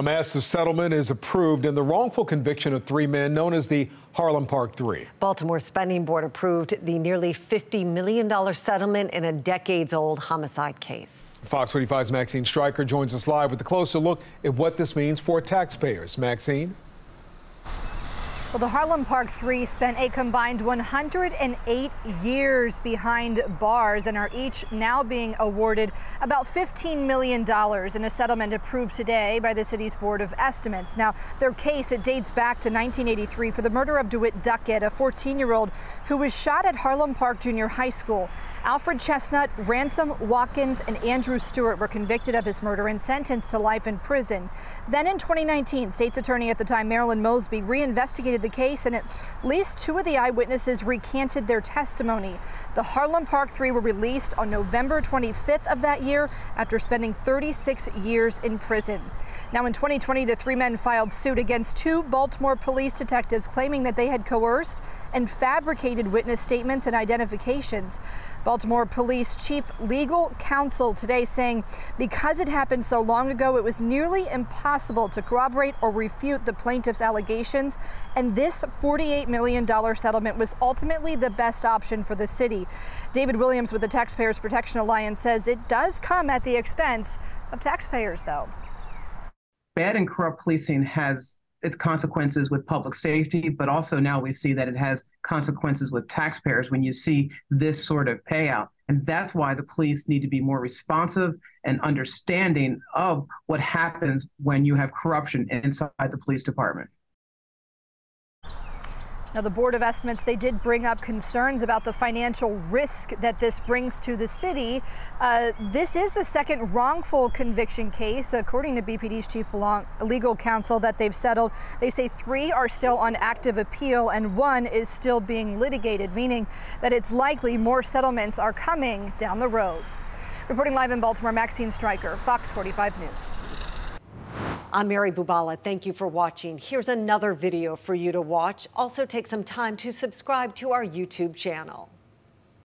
A massive settlement is approved in the wrongful conviction of three men known as the Harlem Park Three. Baltimore Spending Board approved the nearly $50 million settlement in a decades old homicide case. Fox 45's Maxine Streicher joins us live with a closer look at what this means for taxpayers. Maxine? Well, the Harlem Park Three spent a combined 108 years behind bars and are each now being awarded about $15 million in a settlement approved today by the city's Board of Estimates. Now, their case, it dates back to 1983 for the murder of DeWitt Duckett, a 14-year-old who was shot at Harlem Park Junior High School. Alfred Chestnut, Ransom Watkins, and Andrew Stewart were convicted of his murder and sentenced to life in prison. Then in 2019, state's attorney at the time, Marilyn Mosby, reinvestigated the case, and at least two of the eyewitnesses recanted their testimony. The Harlem Park Three were released on November 25th of that year after spending 36 years in prison. Now, in 2020, the three men filed suit against two Baltimore police detectives claiming that they had coerced and fabricated witness statements and identifications. Baltimore Police Chief Legal Counsel today saying because it happened so long ago, it was nearly impossible to corroborate or refute the plaintiff's allegations. And this $48 million settlement was ultimately the best option for the city. David Williams with the Taxpayers Protection Alliance says it does come at the expense of taxpayers, though bad and corrupt policing has its consequences with public safety, but also now we see that it has consequences with taxpayers when you see this sort of payout. And that's why the police need to be more responsive and understanding of what happens when you have corruption inside the police department. Now, the Board of Estimates, they did bring up concerns about the financial risk that this brings to the city. Uh, this is the second wrongful conviction case, according to BPD's chief legal counsel, that they've settled. They say three are still on active appeal and one is still being litigated, meaning that it's likely more settlements are coming down the road. Reporting live in Baltimore, Maxine Streicher, Fox 45 News. I'm Mary Bubala. Thank you for watching. Here's another video for you to watch. Also take some time to subscribe to our YouTube channel.